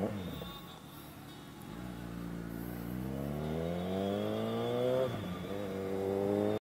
Mm.